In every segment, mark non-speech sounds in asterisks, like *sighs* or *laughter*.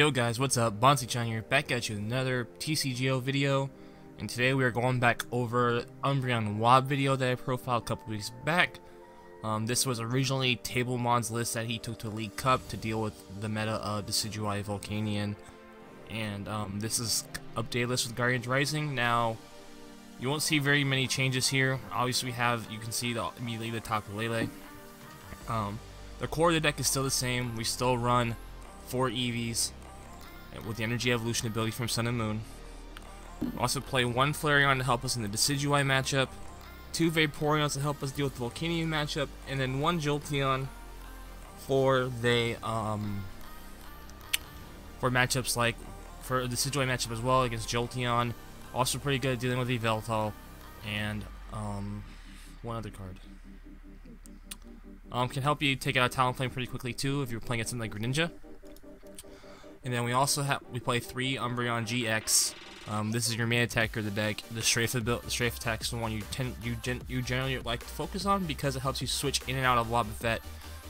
Yo guys, what's up? Bonzichun here, back at you with another TCGO video. And today we are going back over Umbreon Wobb video that I profiled a couple weeks back. Um, this was originally Tablemon's list that he took to League Cup to deal with the meta of Decidueye Volcanion. And um, this is updated list with Guardians Rising. Now, you won't see very many changes here. Obviously we have, you can see the, immediately the Tapu Lele. Um, the core of the deck is still the same. We still run four Eevees with the Energy Evolution ability from Sun and Moon. We'll also play one Flareon to help us in the Decidueye matchup, two Vaporeons to help us deal with the Volcanion matchup, and then one Jolteon for the um for matchups like for the Decidueye matchup as well against Jolteon. Also pretty good at dealing with Yveltal and um one other card. Um, can help you take out a Talonflame pretty quickly too if you're playing against something like Greninja. And then we also have we play three Umbreon GX. Um, this is your main attacker of the deck. The strafe the strafe attack is the one you tend you gen, you generally like to focus on because it helps you switch in and out of Wobbuffet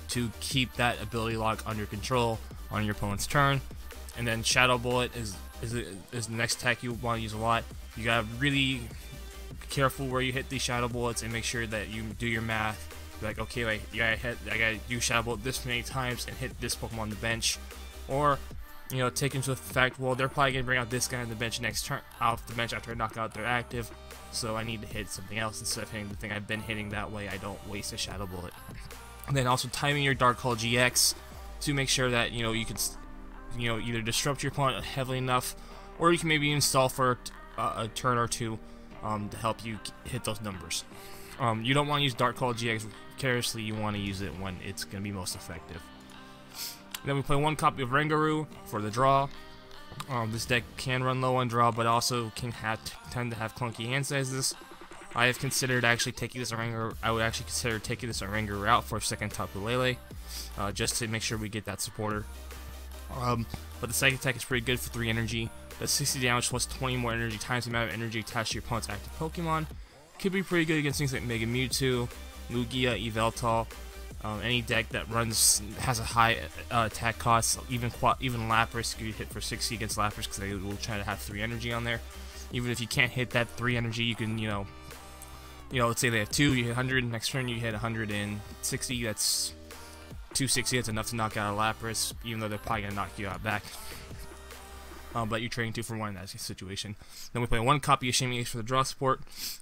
to keep that ability lock under control on your opponent's turn. And then Shadow Bullet is is, is the next attack you want to use a lot. You gotta really careful where you hit these Shadow Bullets and make sure that you do your math. like, okay, like, you gotta hit, I gotta use Shadow Bullet this many times and hit this Pokemon on the bench. Or you know, take into effect, well, they're probably going to bring out this guy on the bench next turn, off the bench after I knock out their active, so I need to hit something else instead of hitting the thing I've been hitting that way I don't waste a Shadow Bullet. And then also timing your Dark Call GX to make sure that, you know, you can, you know, either disrupt your opponent heavily enough, or you can maybe install for a turn or two um, to help you hit those numbers. Um, you don't want to use Dark Call GX carelessly, you want to use it when it's going to be most effective. Then we play one copy of Oranguru for the draw. Um, this deck can run low on draw, but also can have tend to have clunky hand sizes. I have considered actually taking this Oranguru. I would actually consider taking this Oranguru out for a second Tapu Lele, uh, just to make sure we get that supporter. Um, but the second attack is pretty good for 3 energy. The 60 damage plus 20 more energy times the amount of energy attached to your opponent's active Pokemon. Could be pretty good against things like Mega Mewtwo, Lugia, Yveltal, um, any deck that runs has a high uh, attack cost, even even Lapras, you hit for 60 against Lapras because they will try to have three energy on there. Even if you can't hit that three energy, you can you know, you know, let's say they have two, you hit 100. Next turn you hit 160. That's 260. That's enough to knock out a Lapras, even though they're probably gonna knock you out back. Um, but you're trading two for one in that situation. Then we play one copy of Shaymin for the draw support.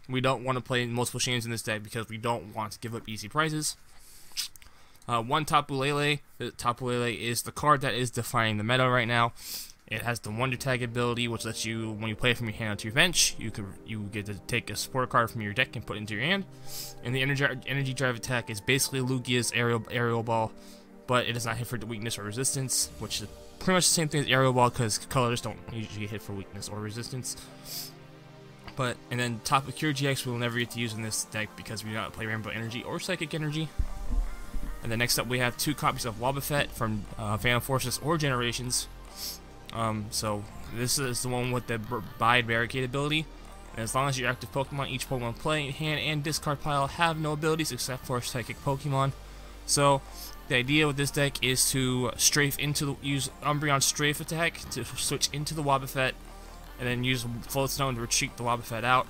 We don't want to play multiple Shames in this deck because we don't want to give up easy prizes. Uh, one Tapu Lele. Tapu Lele is the card that is defining the meta right now. It has the Wonder Tag ability, which lets you, when you play it from your hand onto your bench, you can you get to take a support card from your deck and put it into your hand. And the Energy, energy Drive attack is basically Lugia's aerial Aero Ball, but it does not hit for weakness or resistance, which is pretty much the same thing as Aero Ball because colors don't usually hit for weakness or resistance. But and then Tapu Cure GX we will never get to use in this deck because we do not play Rainbow Energy or Psychic Energy. And then next up we have two copies of Wobbuffet from uh, Phantom Forces or Generations. Um, so this is the one with the Bide Barricade ability. And as long as your active Pokemon, each Pokemon play, hand, and discard pile have no abilities except for Psychic Pokemon. So the idea with this deck is to strafe into the, use Umbreon Strafe attack to switch into the Wobbuffet, and then use Float Stone to retreat the Wobbuffet out.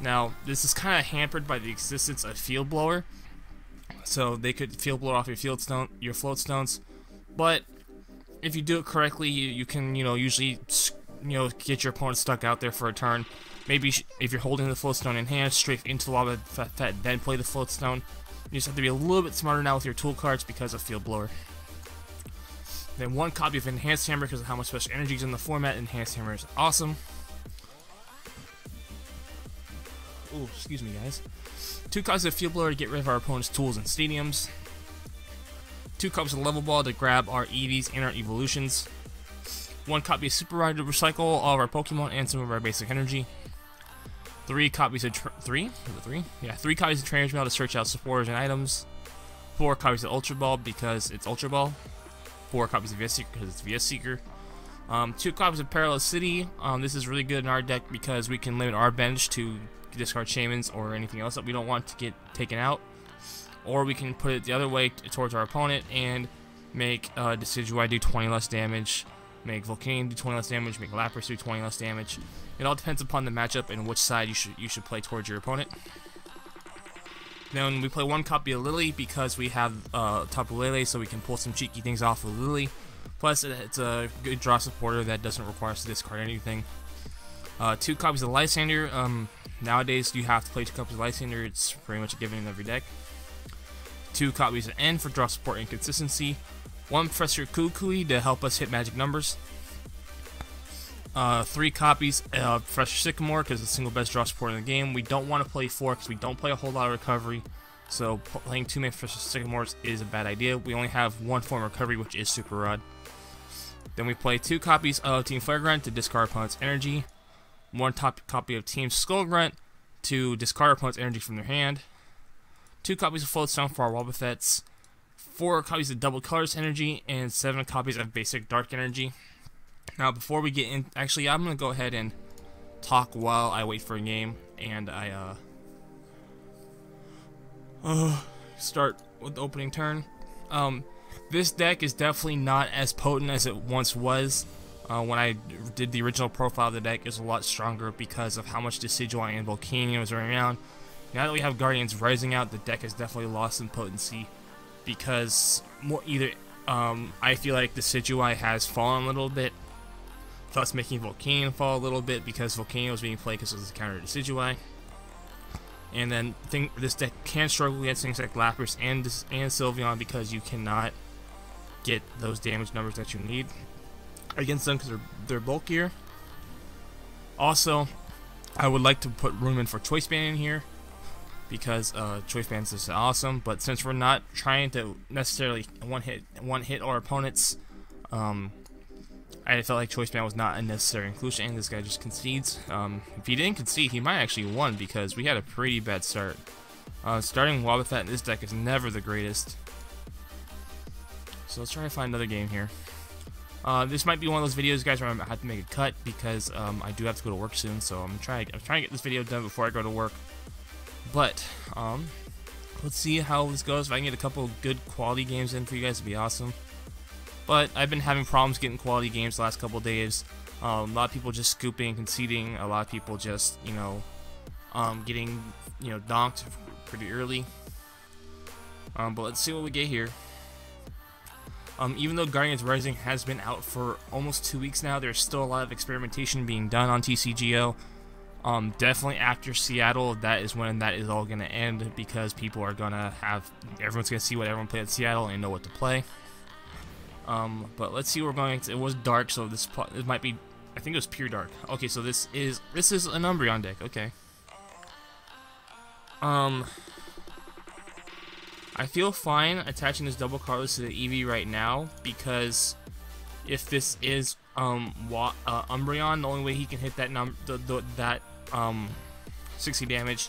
Now this is kind of hampered by the existence of Field Blower so they could field blow off your field stone, your float stones. But if you do it correctly, you, you can you know usually you know get your opponent stuck out there for a turn. Maybe if you're holding the float stone in hand, straight into the lava then play the float stone. You just have to be a little bit smarter now with your tool cards because of field blower. Then one copy of Enhanced Hammer because of how much special energy is in the format. Enhanced Hammer is awesome. Oh, excuse me, guys. Two copies of Field Blower to get rid of our opponent's tools and stadiums. Two copies of Level Ball to grab our Eevees and our Evolutions. One copy of Super Rod to recycle all of our Pokemon and some of our basic energy. Three copies of three? three? Yeah, three copies of Trainer's Mail to search out supporters and items. Four copies of Ultra Ball because it's Ultra Ball. Four copies of VS Seeker because it's VS Seeker. Um, two copies of Parallel City. Um, this is really good in our deck because we can limit our bench to discard Shaymins or anything else that we don't want to get taken out. Or we can put it the other way towards our opponent and make uh, Decidueye do 20 less damage make Volcanion do 20 less damage, make Lapras do 20 less damage. It all depends upon the matchup and which side you should you should play towards your opponent. Then we play one copy of Lillie because we have uh, Tapu Lele, so we can pull some cheeky things off of Lillie. Plus, it's a good draw supporter that doesn't require us to discard anything. Uh, two copies of Lysandre. Um, nowadays, you have to play two copies of Lysandre. It's pretty much a given in every deck. Two copies of N for draw support and consistency. One Professor Kukui to help us hit magic numbers. Uh, three copies of Professor Sycamore because it's the single best draw support in the game. We don't want to play four because we don't play a whole lot of recovery. So playing too many Professor Sycamores is a bad idea. We only have one form of recovery, which is Super Rod. Then we play two copies of Team Flare Grunt to discard opponent's energy. One top copy of Team Skull Grunt to discard opponent's energy from their hand. Two copies of Float Stone for our Wobbuffets. Four copies of Double Colors Energy. And seven copies of Basic Dark Energy. Now, before we get in, actually, I'm going to go ahead and talk while I wait for a game, and I, uh, uh, start with the opening turn. Um, this deck is definitely not as potent as it once was. Uh, when I did the original profile of the deck, was a lot stronger because of how much Decidueye and Volcanion was running around. Now that we have Guardians Rising out, the deck has definitely lost in potency because more either um, I feel like Decidueye has fallen a little bit, thus making Volcanion fall a little bit because Volcanion was being played because was a counter Decidueye. And then think this deck can struggle against things like Lapras and and Sylveon because you cannot get those damage numbers that you need against them because they're they're bulkier. Also, I would like to put room in for Choice Band in here because uh, Choice Band is awesome. But since we're not trying to necessarily one hit one hit our opponents, um, I felt like Choice Band was not a necessary inclusion, and this guy just concedes. Um, if he didn't concede, he might actually won because we had a pretty bad start. Uh, starting Wobbuffet in this deck is never the greatest. So let's try to find another game here. Uh, this might be one of those videos, guys, where I have to make a cut because um, I do have to go to work soon. So I'm trying. I'm trying to get this video done before I go to work. But um, let's see how this goes. If I can get a couple good quality games in for you guys, it'd be awesome. But I've been having problems getting quality games the last couple days. Um, a lot of people just scooping conceding. A lot of people just, you know, um, getting, you know, donked pretty early. Um, but let's see what we get here. Um, even though Guardians Rising has been out for almost two weeks now, there's still a lot of experimentation being done on TCGO. Um, definitely after Seattle, that is when that is all going to end because people are going to have, everyone's going to see what everyone played at Seattle and know what to play. Um, but let's see where we're going. It was dark, so this it might be. I think it was pure dark. Okay, so this is this is an Umbreon deck. Okay. Um, I feel fine attaching this double Carlos to the Eevee right now because if this is um uh, Umbreon, the only way he can hit that num the, the, that um 60 damage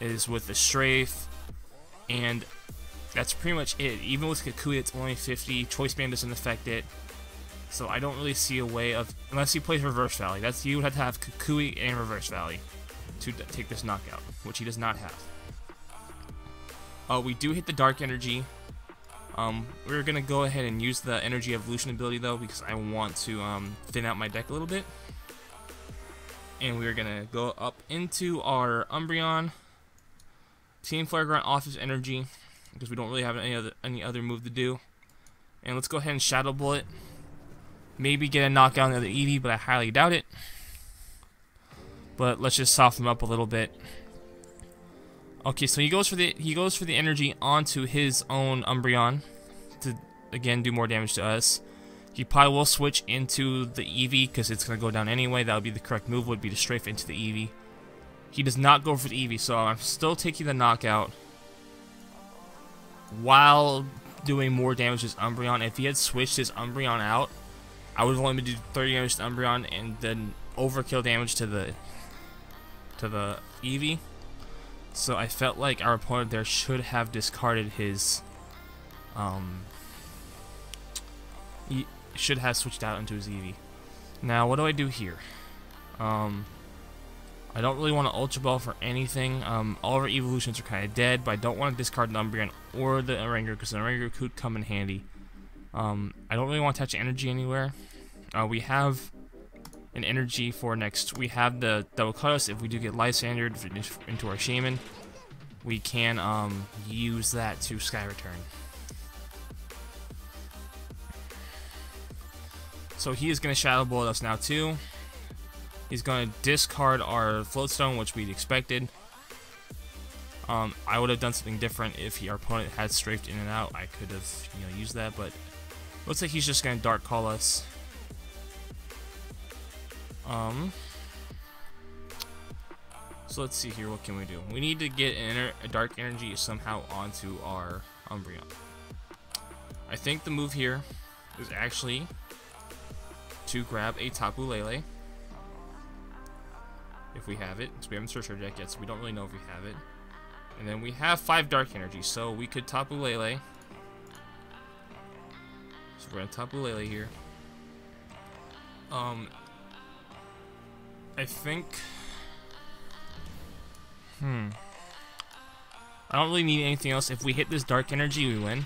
is with the Strafe and that's pretty much it. Even with Kukui, it's only 50. Choice Band doesn't affect it. So I don't really see a way of... Unless he plays Reverse Valley. That's You would have to have Kukui and Reverse Valley to take this knockout, which he does not have. Uh, we do hit the Dark Energy. Um, we're going to go ahead and use the Energy Evolution ability, though, because I want to um, thin out my deck a little bit. And we're going to go up into our Umbreon. Team Flare Grunt off his Energy because we don't really have any other any other move to do. And let's go ahead and Shadow Bullet. Maybe get a knockout on the other Eevee, but I highly doubt it. But let's just soften him up a little bit. Okay, so he goes for the he goes for the energy onto his own Umbreon to again do more damage to us. He probably will switch into the Eevee because it's gonna go down anyway. That would be the correct move. Would be to strafe into the Eevee. He does not go for the Eevee, so I'm still taking the knockout while doing more damage to his Umbreon. If he had switched his Umbreon out, I would have only been doing 30 damage to Umbreon and then overkill damage to the to the Eevee. So I felt like our opponent there should have discarded his um he should have switched out into his Eevee. Now what do I do here? Um I don't really want to Ultra Ball for anything. Um, all of our evolutions are kind of dead, but I don't want to discard Umbreon or the Oranguru because the Oranguru could come in handy. Um, I don't really want to touch energy anywhere. Uh, we have an energy for next. We have the double cuss. If we do get Lysandre into our Shaymin, we can um, use that to Sky Return. So he is going to Shadow Bullet us now too. He's going to discard our Floatstone, which we'd expected. Um, I would have done something different if he, our opponent had strafed in and out. I could have, you know, used that, but looks like he's just going to Dark Call us. Um, so let's see here, what can we do? We need to get a Dark Energy somehow onto our Umbreon. I think the move here is actually to grab a Tapu Lele. If we have it. So we haven't searched our deck yet, so we don't really know if we have it. And then we have 5 Dark Energy, so we could Tapu Lele. So we're to Tapu Lele here. Um, I think... Hmm. I don't really need anything else. If we hit this Dark Energy, we win.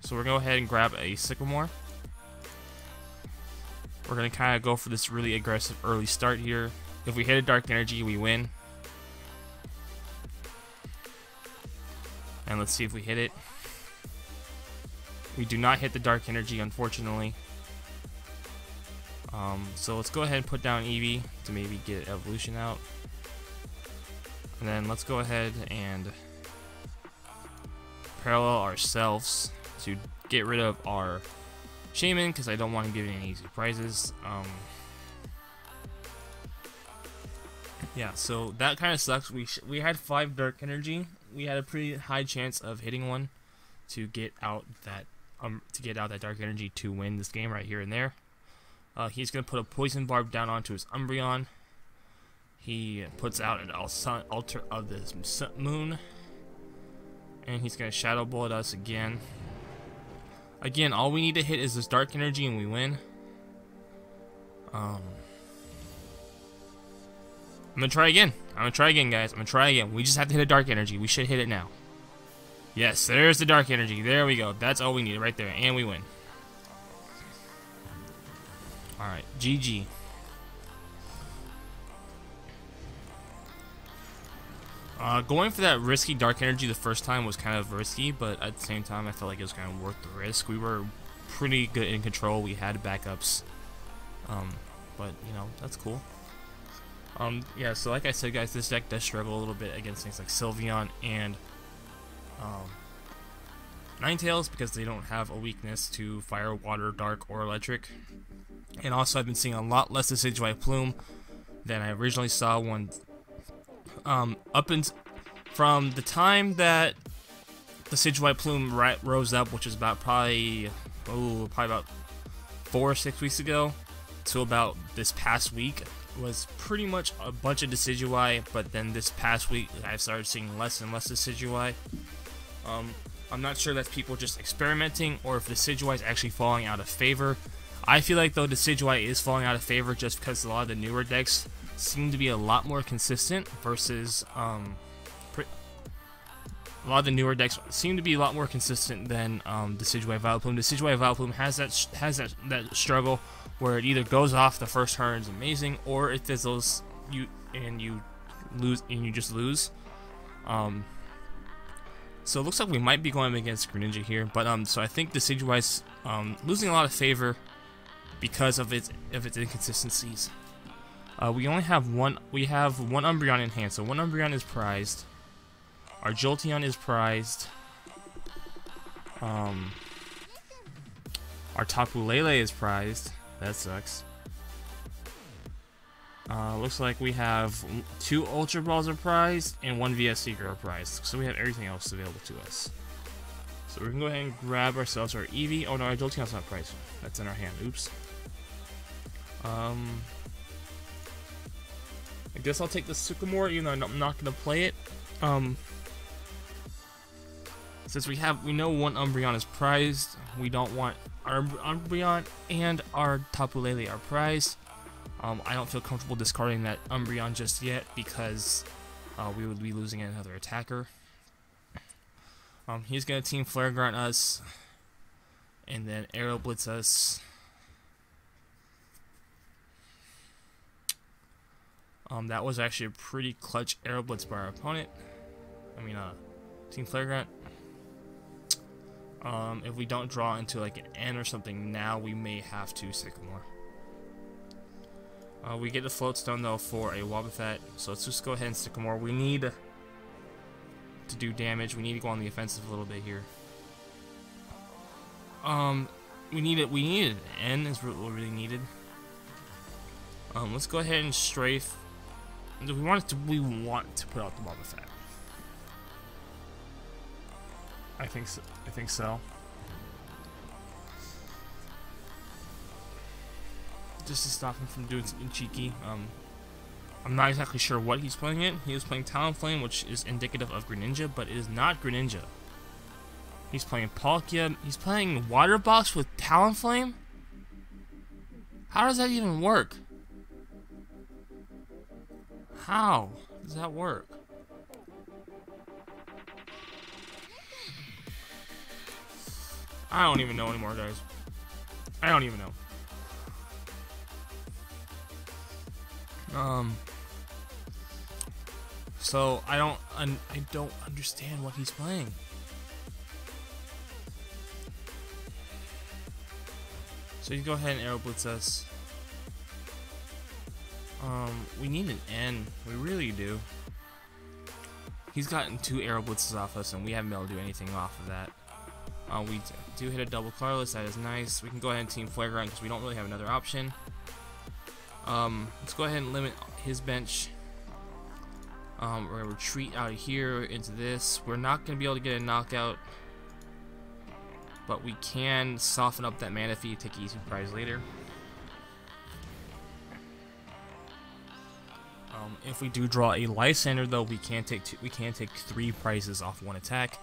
So we're going to go ahead and grab a Sycamore. We're going to kind of go for this really aggressive early start here. If we hit a Dark Energy, we win. And let's see if we hit it. We do not hit the Dark Energy, unfortunately. Um, so let's go ahead and put down Eevee to maybe get Evolution out. And then let's go ahead and parallel ourselves to get rid of our Shaymin because I don't want to give any easy prizes. Um, yeah, so that kind of sucks. We we had five Dark Energy. We had a pretty high chance of hitting one to get out that um to get out that Dark Energy to win this game right here and there. Uh, he's going to put a Poison Barb down onto his Umbreon. He puts out an Altar of the Moone. And he's going to Shadow Bullet us again. Again, all we need to hit is this Dark Energy and we win. Um, I'm going to try again. I'm going to try again, guys. I'm going to try again. We just have to hit a Dark Energy. We should hit it now. Yes, there's the Dark Energy. There we go. That's all we need right there. And we win. Alright, GG. Uh, going for that risky Dark Energy the first time was kind of risky, but at the same time I felt like it was kind of worth the risk. We were pretty good in control. We had backups. Um, but, you know, that's cool. Um, yeah, so like I said, guys, this deck does struggle a little bit against things like Sylveon and um, Ninetales because they don't have a weakness to Fire, Water, Dark, or Electric. And also, I've been seeing a lot less Decidueye Plume than I originally saw one. Um, up and from the time that the Decidueye Plume rose up, which is about probably, oh, probably about four or six weeks ago, to about this past week, was pretty much a bunch of Decidueye, but then this past week, I've started seeing less and less Decidueye. Um, I'm not sure that's people just experimenting, or if the Decidueye is actually falling out of favor. I feel like though Decidueye is falling out of favor just because a lot of the newer decks seem to be a lot more consistent versus um, a lot of the newer decks seem to be a lot more consistent than um, Decidueye Vileplume. Decidueye Vileplume has that has that that struggle where it either goes off the first turn is amazing, or it fizzles you and you lose and you just lose. Um, so it looks like we might be going against Greninja here, but um, so I think Decidueye's um, losing a lot of favor because of its of its inconsistencies. Uh, we only have one. We have one Umbreon in hand, so one Umbreon is prized. Our Jolteon is prized. Um, our Tapu Lele is prized. That sucks. Uh, looks like we have two Ultra Balls are prized and one VS Seeker are prized. So we have everything else available to us. So we can go ahead and grab ourselves our Eevee. Oh no, our Jolteon's not prized. That's in our hand. Oops. Um, I guess I'll take the Sycamore, even though I'm not going to play it. Um, since we have, we know one Umbreon is prized, we don't want our Umbreon and our Tapu Lele are prized. Um, I don't feel comfortable discarding that Umbreon just yet because uh, we would be losing another attacker. Um, he's going to Team Flare Grunt us and then Aero Blitz us Um, that was actually a pretty clutch Aero Blitz by our opponent. I mean, uh, Team Flare Grunt. Um, if we don't draw into like an N or something now, we may have to Sycamore. Uh, we get the float stone though for a Wobbuffet, so let's just go ahead and Sycamore. We need to do damage. We need to go on the offensive a little bit here. Um, we need it. We need an N is what we really needed. Um, let's go ahead and strafe. We want to? We want to put out the Wobbuffet. I think so. I think so. Just to stop him from doing something cheeky. Um, I'm not exactly sure what he's playing it. He was playing Talonflame, which is indicative of Greninja, but it is not Greninja. He's playing Palkia. He's playing Water Box with Talonflame? How does that even work? How does that work? I don't even know anymore, guys. I don't even know. Um. So I don't, I don't understand what he's playing. So you go ahead and Aero Blitz us. Um, we need an N. We really do. He's gotten two Aero Blitzes off us, and we haven't been able to do anything off of that. Uh, we do hit a double colorless, that is nice. We can go ahead and team Flare Grunt because we don't really have another option. Um, let's go ahead and limit his bench. Um, we're going to retreat out of here into this. We're not going to be able to get a knockout. But we can soften up that Manaphy, take easy prize later. Um, if we do draw a Lysandre, though, we can take two, we can take three prizes off one attack.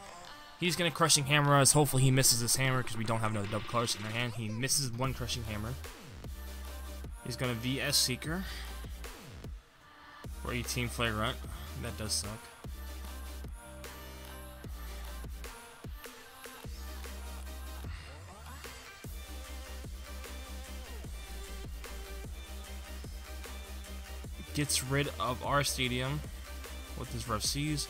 He's gonna crushing hammer us. Hopefully he misses this hammer because we don't have another double colors in our hand. He misses one crushing hammer. He's gonna VS Seeker. Or 18 Flare Grunt. That does suck. Gets rid of our stadium with his rough seas.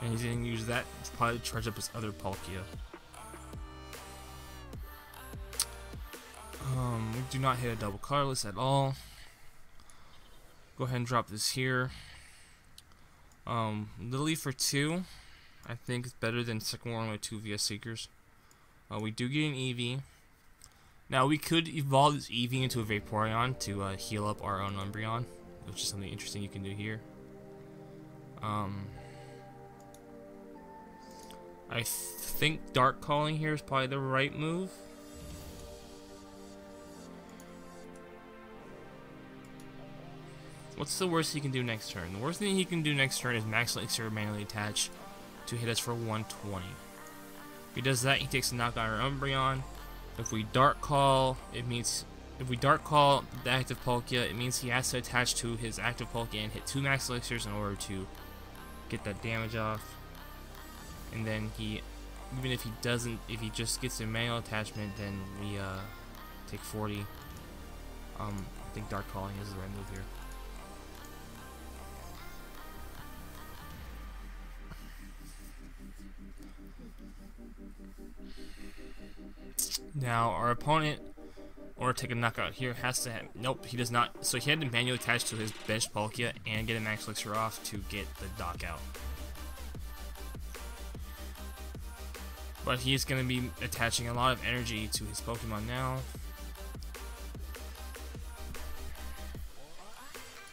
And he's going to use that to probably charge up his other Palkia. Um, we do not hit a double colorless at all. Go ahead and drop this here. Um, Lillie for two, I think is better than second one with two VS Seekers. Uh, we do get an Eevee. Now we could evolve this Eevee into a Vaporeon to uh, heal up our own Umbreon, which is something interesting you can do here. Um, I th think Dark Calling here is probably the right move. What's the worst he can do next turn? The worst thing he can do next turn is Max Elixir manually attach to hit us for 120. If he does that, he takes a knockout on our Umbreon. If we Dark Call, it means if we Dark Call the active Palkia, it means he has to attach to his active Palkia and hit two Max Elixirs in order to get that damage off. And then he even if he doesn't if he just gets a manual attachment then we uh, take 40 um, I think Dark Calling is the right move here now our opponent or take a knockout here has to have, nope he does not so he had to manually attach to his bench Palkia and get a max elixir off to get the dock out But he's going to be attaching a lot of energy to his Pokemon now.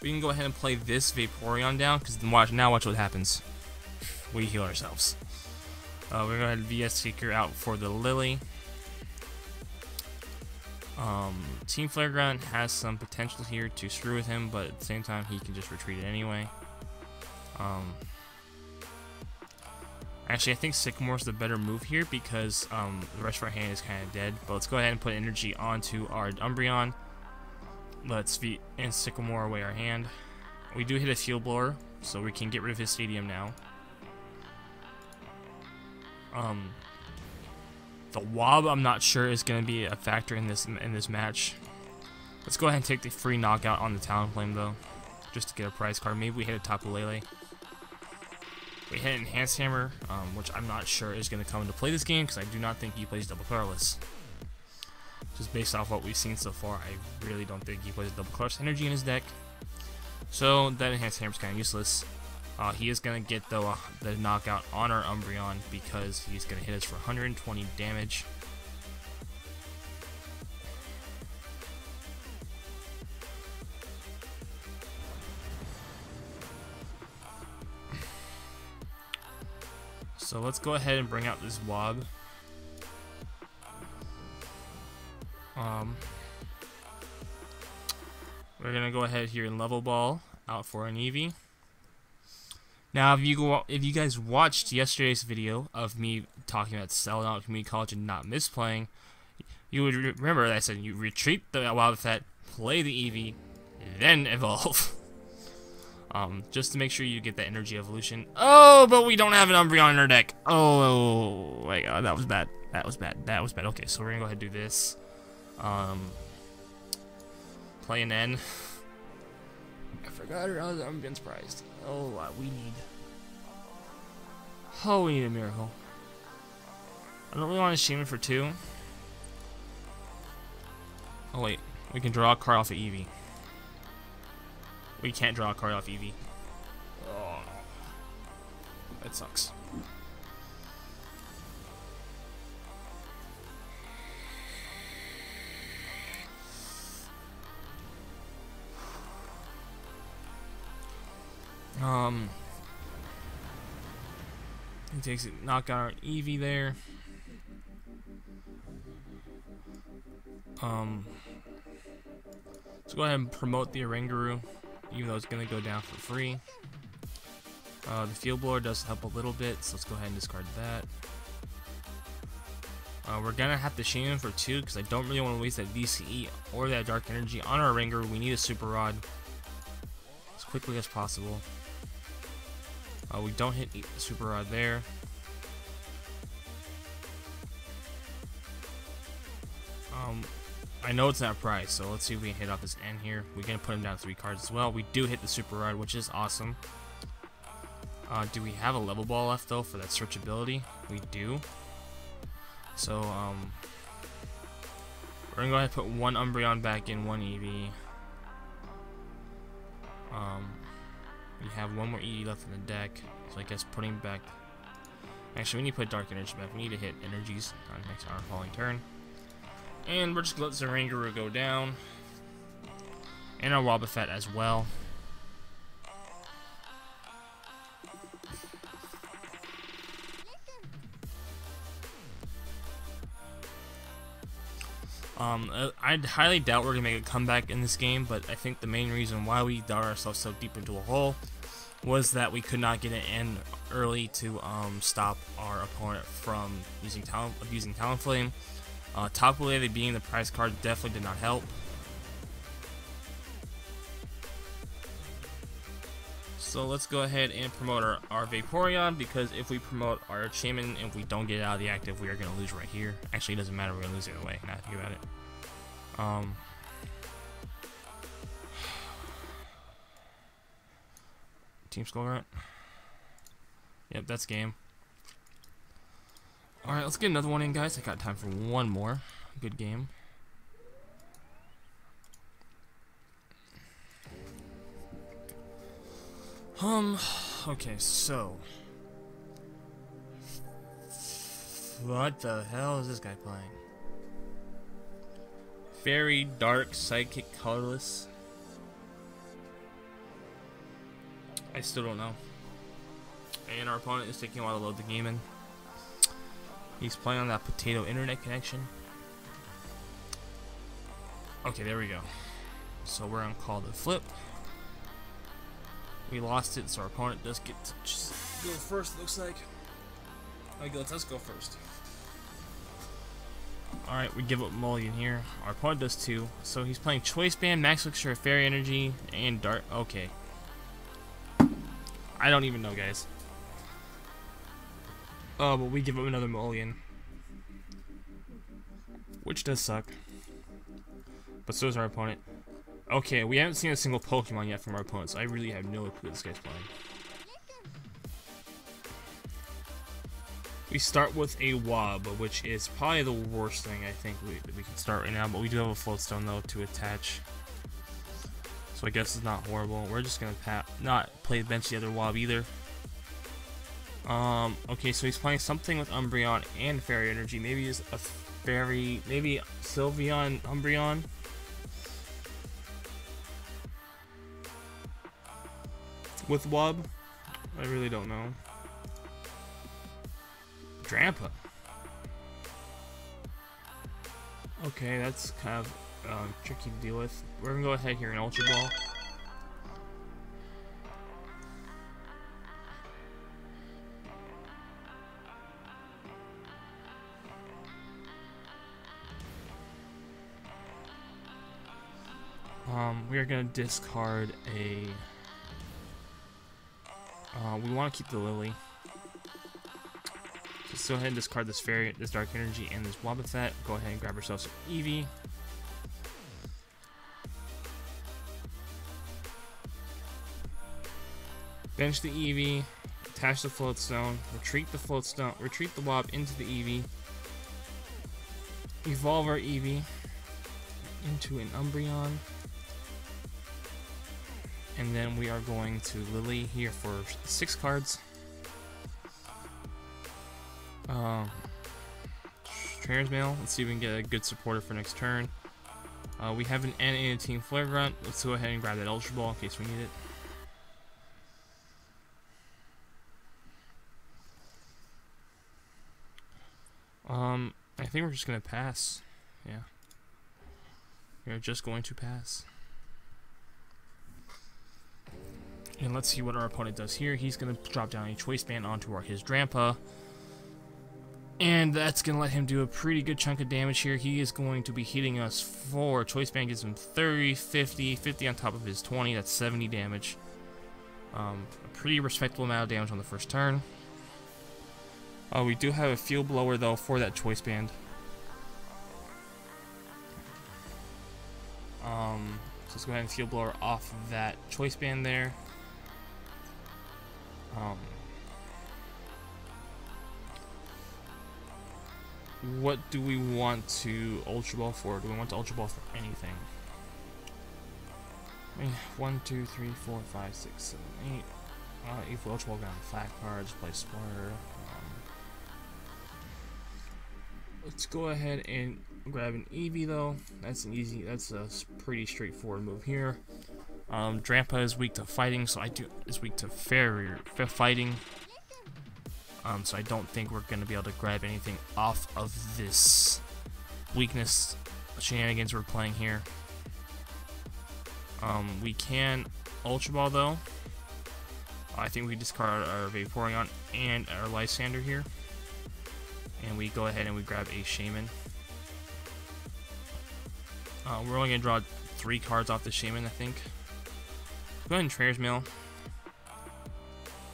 We can go ahead and play this Vaporeon down, because watch, now watch what happens. We heal ourselves. Uh, we're going to have VS Seeker out for the Lillie. Um, Team Flare Grunt has some potential here to screw with him, but at the same time, he can just retreat it anyway. Um, Actually, I think Sycamore's the better move here because um, the rest of our hand is kind of dead. But let's go ahead and put energy onto our Umbreon. Let's beat and Sycamore away our hand. We do hit a Field Blower, so we can get rid of his Stadium now. Um, The Wob, I'm not sure is going to be a factor in this in this match. Let's go ahead and take the free knockout on the Talonflame though, just to get a prize card. Maybe we hit a Tapu Lele. We hit Enhanced Hammer, um, which I'm not sure is going to come into play this game because I do not think he plays double colorless. Just based off what we've seen so far, I really don't think he plays double colorless energy in his deck. So that Enhanced Hammer is kind of useless. Uh, he is going to get though uh, the knockout on our Umbreon because he's going to hit us for 120 damage. So let's go ahead and bring out this Wob. Um, we're gonna go ahead here and level ball out for an Eevee. Now, if you go, if you guys watched yesterday's video of me talking about selling out community college and not misplaying, you would remember that I said you retreat the Wild Wobbuffet, play the Eevee, then evolve. *laughs* Um, just to make sure you get the energy evolution. Oh, but we don't have an Umbreon in our deck. Oh, my god, that was bad. That was bad. That was bad. Okay, so we're gonna go ahead and do this. Um, play an N. I forgot her Umbreon's prized. Oh, uh, we need. Oh, we need a miracle. I don't really want to shame it for two. Oh wait, we can draw a card off of Eevee. We can't draw a card off Eevee. Oh, that sucks. Um, he takes it, knock out Eevee there. Um, let's go ahead and promote the Oranguru even though it's going to go down for free. Uh, the Field Blower does help a little bit, so let's go ahead and discard that. Uh, we're going to have to Shaymin for 2, because I don't really want to waste that DCE or that Dark Energy on our Ringer. We need a Super Rod as quickly as possible. Uh, we don't hit Super Rod there. Um, I know it's not price, so let's see if we can hit off this end here. We're going to put him down three cards as well. We do hit the Super Rod, which is awesome. Uh, do we have a level ball left, though, for that searchability? We do. So, um, we're going to go ahead and put one Umbreon back in, one Eevee. Um, we have one more Eevee left in the deck, so I guess putting back... Actually, we need to put Dark Energy back. We need to hit energies on next our following turn. And we're just gonna let Zeranguru go down. And our Wobbuffet as well. Um, uh, I highly doubt we're going to make a comeback in this game, but I think the main reason why we dug ourselves so deep into a hole was that we could not get it in early to um, stop our opponent from using talent, abusing Talonflame. Uh, Tapu Lele being the prize card definitely did not help. So let's go ahead and promote our, our Vaporeon because if we promote our Shaymin and we don't get out of the active, we are going to lose right here. Actually, it doesn't matter. We're going to lose either way. Now think about it. Um, *sighs* Team Skullgrunt. Yep, that's game. Alright, let's get another one in, guys. I got time for one more. Good game. Um, okay, so. What the hell is this guy playing? Very dark, psychic, colorless. I still don't know. And our opponent is taking a while to load the game in. He's playing on that potato internet connection. Okay, there we go. So we're on call the flip. We lost it, so our opponent does get to go first, looks like. Okay, let's, let's go first. Alright, we give up Mulligan here. Our opponent does too. So he's playing Choice Band, Max Elixir, Fairy Energy, and Dart. Okay. I don't even know, guys. Oh, but we give up another mulligan. which does suck. But so is our opponent. Okay, we haven't seen a single Pokemon yet from our opponents. I really have no clue this guy's playing. We start with a Wob, which is probably the worst thing I think we, we can start right now, but we do have a Floatstone though to attach. So I guess it's not horrible. We're just gonna not play bench the other Wob either. Um, okay, so he's playing something with Umbreon and Fairy Energy. Maybe he's a Fairy, maybe Sylveon Umbreon. With Wub? I really don't know. Drampa. Okay, that's kind of um, tricky to deal with. We're gonna go ahead here and Ultra Ball. Um, we are gonna discard a. Uh, we want to keep the Lillie. Just go ahead and discard this fairy, this dark energy, and this Wobbuffet. Go ahead and grab ourselves an Eevee. Bench the Eevee, attach the float stone, retreat the float stone, retreat the Wob into the Eevee, evolve our Eevee into an Umbreon, and then we are going to Lillie here for six cards. Um, Trainer's Mail. Let's see if we can get a good supporter for next turn. Uh, we have an N and Team Flare Grunt. Let's go ahead and grab that Ultra Ball in case we need it. Um, I think we're just gonna pass. Yeah. We're just going to pass. And let's see what our opponent does here. He's going to drop down a Choice Band onto our, his Drampa. And that's going to let him do a pretty good chunk of damage here. He is going to be hitting us for Choice Band gives him 30, 50, 50 on top of his 20. That's 70 damage. Um, a pretty respectable amount of damage on the first turn. Uh, we do have a Field Blower, though, for that Choice Band. Um, so let's go ahead and Field Blower off that Choice Band there. Um, what do we want to Ultra Ball for? Do we want to Ultra Ball for anything? I mean, one, two, three, four, five, six, seven, eight. Uh, if we Ultra Ball down flat cards, play smarter. Um, let's go ahead and grab an Eevee though. That's an easy. That's a pretty straightforward move here. Um, Drampa is weak to fighting, so I do is weak to fair, fighting. Um, so I don't think we're going to be able to grab anything off of this weakness shenanigans we're playing here. Um, we can Ultra Ball though. I think we discard our Vaporeon and our Lysandre here. And we go ahead and we grab a Shaymin. Uh, we're only going to draw three cards off the Shaymin, I think. Go ahead and Trainer's Mail.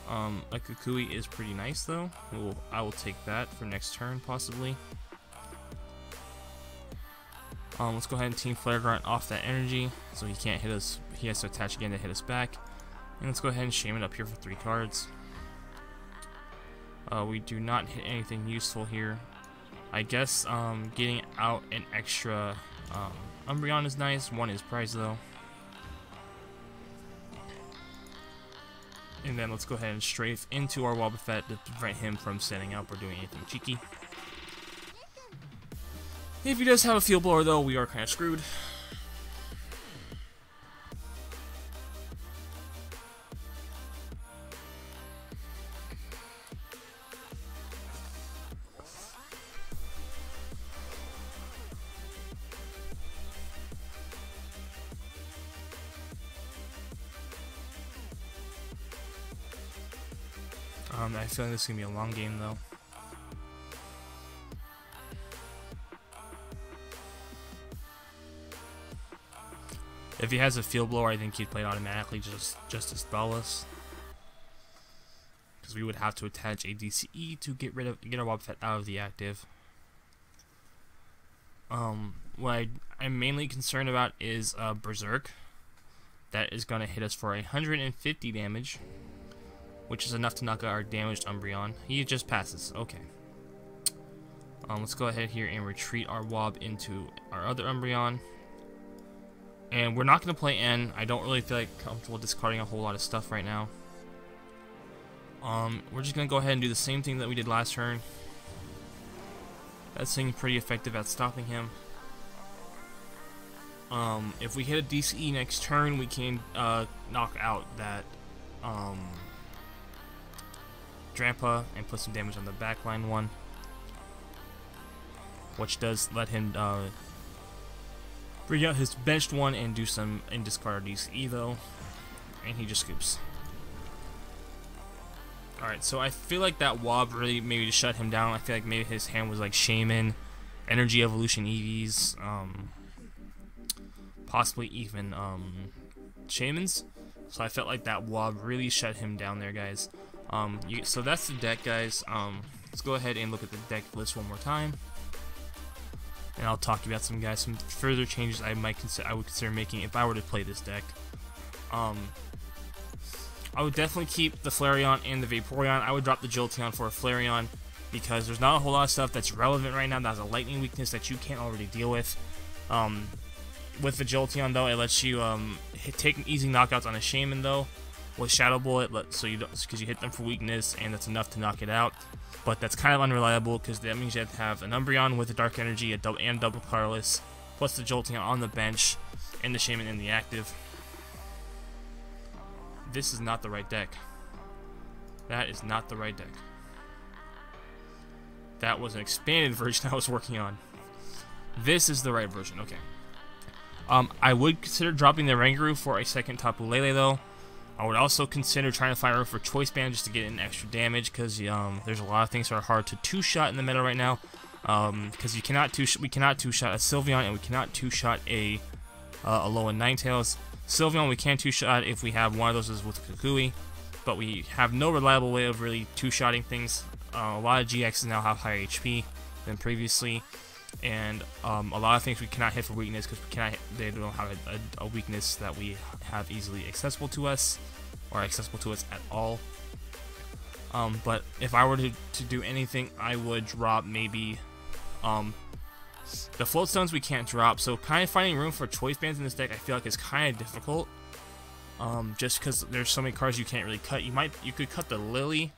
Um, a Kukui is pretty nice though. We'll, I will take that for next turn possibly. Um, let's go ahead and Team Flare Grunt off that energy so he can't hit us. He has to attach again to hit us back. And let's go ahead and Shaymin up here for three cards. Uh, we do not hit anything useful here. I guess um, getting out an extra um, Umbreon is nice. One is prize though. And then let's go ahead and strafe into our Wobbuffet to prevent him from setting up or doing anything cheeky. If he does have a field blower though, we are kind of screwed. I feel like this is going to be a long game, though. If he has a field blower, I think he'd play automatically just just as Ballas. Because we would have to attach a DCE to get rid of get our Wobbuffet out of the active. Um, what I, I'm mainly concerned about is uh, Berserk. That is going to hit us for 150 damage, which is enough to knock out our damaged Umbreon. He just passes. Okay. Um, let's go ahead here and retreat our Wobb into our other Umbreon. And we're not going to play N. I don't really feel like comfortable discarding a whole lot of stuff right now. Um, we're just going to go ahead and do the same thing that we did last turn. That seemed pretty effective at stopping him. Um, if we hit a DCE next turn, we can uh, knock out that um, Drampa and put some damage on the backline one. Which does let him uh, bring out his benched one and do some and discard DCE though. And he just scoops. Alright, so I feel like that Wobb really maybe to shut him down. I feel like maybe his hand was like Shaymin, Energy Evolution Eevees, um, possibly even um, Shaymins. So I felt like that Wobb really shut him down there, guys. Um, you, so that's the deck, guys. Um, let's go ahead and look at the deck list one more time. And I'll talk about some guys, some further changes I might consider, I would consider making if I were to play this deck. Um, I would definitely keep the Flareon and the Vaporeon. I would drop the Jolteon for a Flareon because there's not a whole lot of stuff that's relevant right now that has a lightning weakness that you can't already deal with. Um, with the Jolteon though, it lets you um, hit, take easy knockouts on a Shaymin though. With Shadow Bullet, let, so you don't because you hit them for weakness and that's enough to knock it out. But that's kind of unreliable because that means you have to have an Umbreon with a Dark Energy, a double and double Colorless, plus the Jolteon on the bench, and the Shaymin in the active this is not the right deck. That is not the right deck. That was an expanded *laughs* version I was working on. This is the right version, okay. Um, I would consider dropping the Oranguru for a second Tapu Lele though. I would also consider trying to fire for Choice Band just to get in extra damage because um, there's a lot of things that are hard to two-shot in the meta right now. Because um, you cannot two we cannot two-shot a Sylveon and we cannot two-shot a uh, Alolan Ninetales. Sylveon we can two-shot if we have one of those with Kukui, but we have no reliable way of really two-shotting things. Uh, a lot of GXs now have higher HP than previously, and um, a lot of things we cannot hit for weakness because we cannot hit, they don't have a, a, weakness that we have easily accessible to us or accessible to us at all. Um, but if I were to, to do anything, I would drop maybe um, the float stones we can't drop, so kind of finding room for choice bands in this deck I feel like is kind of difficult. Um, just because there's so many cards you can't really cut. You might you could cut the Lillie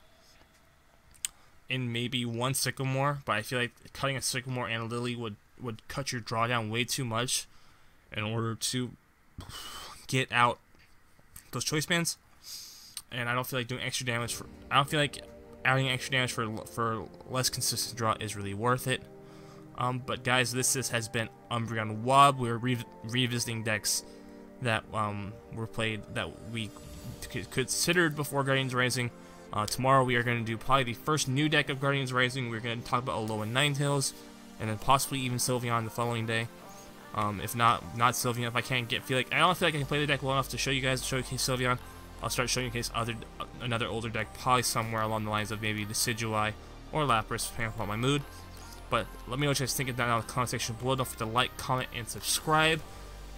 in maybe one Sycamore, but I feel like cutting a Sycamore and a Lillie would would cut your drawdown way too much in order to get out those choice bands. And I don't feel like doing extra damage for. I don't feel like adding extra damage for for less consistent draw is really worth it. Um, but guys, this, this has been Umbreon Wobb. We're re revisiting decks that um, were played that we considered before Guardians Rising. Uh, tomorrow we are going to do probably the first new deck of Guardians Rising. We're going to talk about Alolan Ninetales, and then possibly even Sylveon the following day. Um, if not, not Sylveon. If I can't get feel like I don't feel like I can play the deck well enough to show you guys showcase Sylveon. I'll start showing you guys other another older deck, probably somewhere along the lines of maybe the Decidueye or Lapras, depending on my mood. But let me know what you guys think of down in the comment section below. Don't forget to like, comment, and subscribe.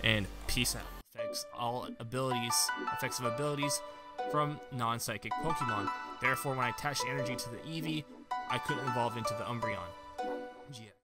And peace out. Effects all abilities, effects of abilities from non-psychic Pokemon. Therefore, when I attach energy to the Eevee, I couldn't evolve into the Umbreon.